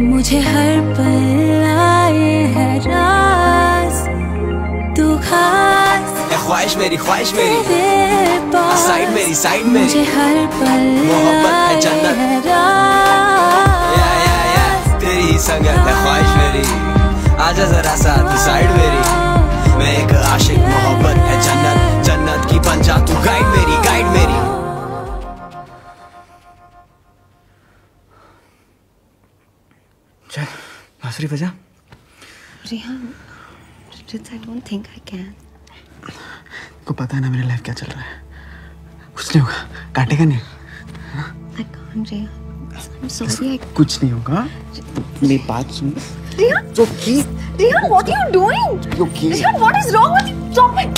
मुझे हर पल आए है रास तू खास। ख्वाहिश मेरी ख्वाहिश मेरी। साइड मेरी साइड मेरी। मुझे हर पल मोहब्बत है आए जन्नत। है रास या या। या तेरी संगत है ख्वाहिश मेरी। आजा जरा सा तू साइड मेरी चल बांसुरी बजा। को पता है ना मेरे लाइफ क्या चल रहा है। कुछ नहीं होगा काटेगा नहीं। हाँ? कुछ नहीं होगा। मेरी बात सुन। Riya Riya what are you doing जो की what is wrong with you stop it